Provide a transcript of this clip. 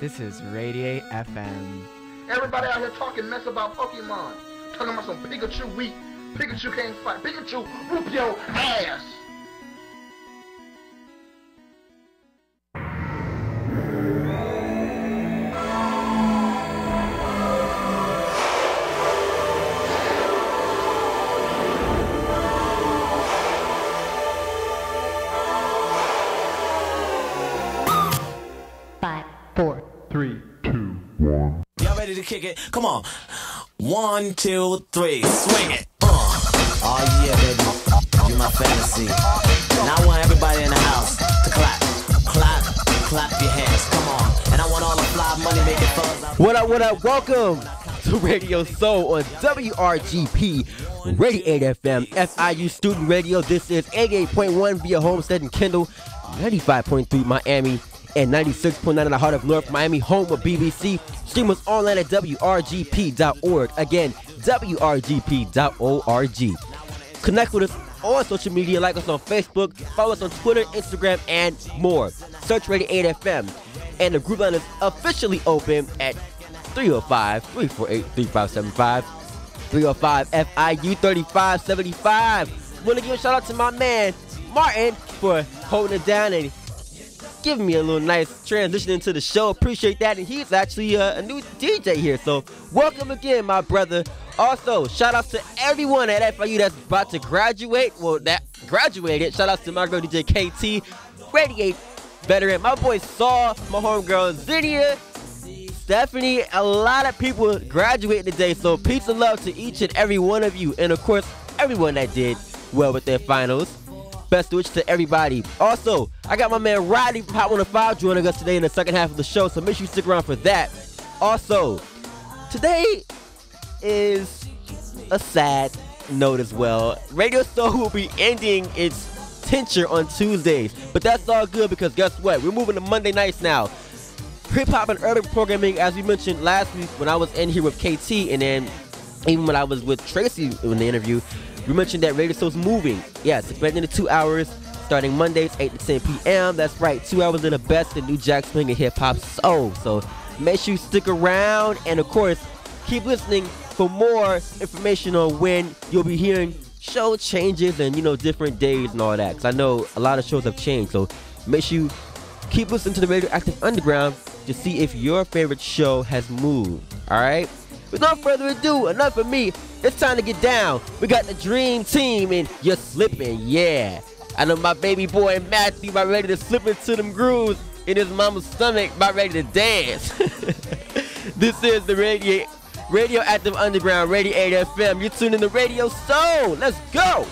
This is Radiate FM. Everybody out here talking mess about Pokemon. Talking about some Pikachu weak. Pikachu can't fight. Pikachu whoop your ass. Three, two, Y'all ready to kick it? Come on. One, two, three. Swing it. Uh. Oh yeah, baby. You my fantasy. And I want everybody in the house to clap. Clap. Clap your hands. Come on. And I want all the fly money making fellas out What up, what up? Welcome to Radio Soul on WRGP Radiate FM FIU Student Radio. This is 88.1 via Homestead and Kendall, 95.3 Miami, and 96.9 in the heart of North Miami, home of BBC. Stream us online at WRGP.org. Again, WRGP.org. Connect with us on social media, like us on Facebook, follow us on Twitter, Instagram, and more. Search Radiate FM. And the group line is officially open at 305 348 3575. 305 FIU 3575. Want to give a shout out to my man, Martin, for holding it down and giving me a little nice transition into the show. Appreciate that. And he's actually uh, a new DJ here. So welcome again, my brother. Also, shout out to everyone at FIU that's about to graduate. Well, that graduated. Shout out to my girl DJ KT, Radiate veteran. My boy Saul, my homegirl Zinnia, Stephanie. A lot of people graduating today. So peace and love to each and every one of you. And of course, everyone that did well with their finals. Best wishes to everybody. Also, I got my man Rodney from Hot 105 joining us today in the second half of the show, so make sure you stick around for that. Also, today is a sad note as well. Radio Soul will be ending its tenure on Tuesdays, but that's all good because guess what? We're moving to Monday nights now. Hip hop and urban programming, as we mentioned last week when I was in here with KT, and then even when I was with Tracy in the interview, we mentioned that Radio Soul's moving. Yes, expanding to two hours, starting Mondays, 8 to 10 p.m. That's right, two hours of the best in New Jack Swing and hip hop soul. So make sure you stick around, and of course, keep listening for more information on when you'll be hearing show changes and you know different days and all that. Cause I know a lot of shows have changed, so make sure you keep listening to the Radioactive Underground to see if your favorite show has moved. All right. Without further ado, enough of me. It's time to get down. We got the dream team, and you're slipping, yeah. I know my baby boy Matthew about ready to slip into them grooves in his mama's stomach, about ready to dance. this is the Radio Radioactive Underground, Radiate FM. You're tuning to Radio Soul. Let's go.